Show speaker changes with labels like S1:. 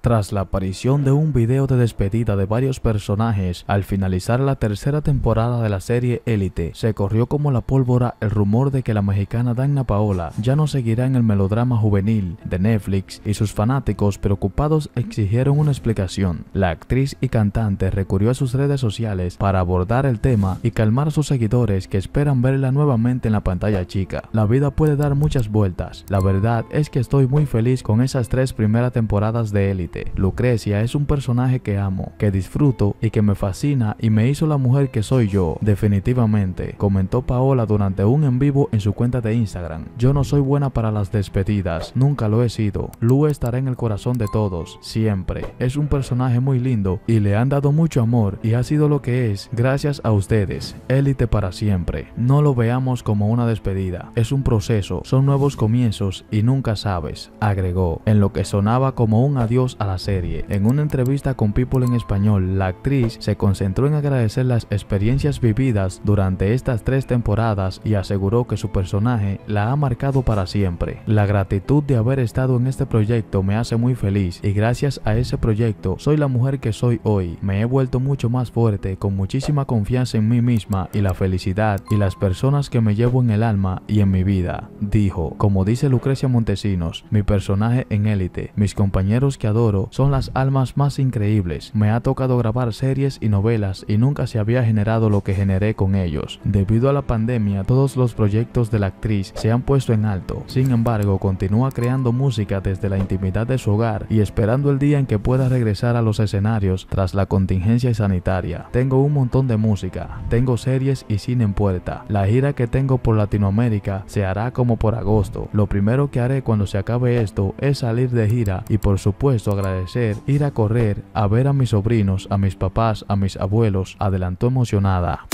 S1: Tras la aparición de un video de despedida de varios personajes al finalizar la tercera temporada de la serie Élite, se corrió como la pólvora el rumor de que la mexicana Dana Paola ya no seguirá en el melodrama juvenil de Netflix y sus fanáticos preocupados exigieron una explicación. La actriz y cantante recurrió a sus redes sociales para abordar el tema y calmar a sus seguidores que esperan verla nuevamente en la pantalla chica. La vida puede dar muchas vueltas. La verdad es que estoy muy feliz con esas tres primeras temporadas de Élite Lucrecia es un personaje que amo, que disfruto y que me fascina y me hizo la mujer que soy yo, definitivamente, comentó Paola durante un en vivo en su cuenta de Instagram. Yo no soy buena para las despedidas, nunca lo he sido. Lu estará en el corazón de todos, siempre. Es un personaje muy lindo y le han dado mucho amor y ha sido lo que es gracias a ustedes. Élite para siempre. No lo veamos como una despedida, es un proceso, son nuevos comienzos y nunca sabes, agregó, en lo que sonaba como un adiós a la serie. En una entrevista con People en Español, la actriz se concentró en agradecer las experiencias vividas durante estas tres temporadas y aseguró que su personaje la ha marcado para siempre. La gratitud de haber estado en este proyecto me hace muy feliz y gracias a ese proyecto soy la mujer que soy hoy. Me he vuelto mucho más fuerte, con muchísima confianza en mí misma y la felicidad y las personas que me llevo en el alma y en mi vida. Dijo, como dice Lucrecia Montesinos, mi personaje en élite, mis compañeros que adoro son las almas más increíbles. Me ha tocado grabar series y novelas y nunca se había generado lo que generé con ellos. Debido a la pandemia, todos los proyectos de la actriz se han puesto en alto. Sin embargo, continúa creando música desde la intimidad de su hogar y esperando el día en que pueda regresar a los escenarios tras la contingencia sanitaria. Tengo un montón de música, tengo series y cine en puerta. La gira que tengo por Latinoamérica se hará como por agosto. Lo primero que haré cuando se acabe esto es salir de gira y por supuesto agradecer, ir a correr, a ver a mis sobrinos, a mis papás, a mis abuelos, adelantó emocionada.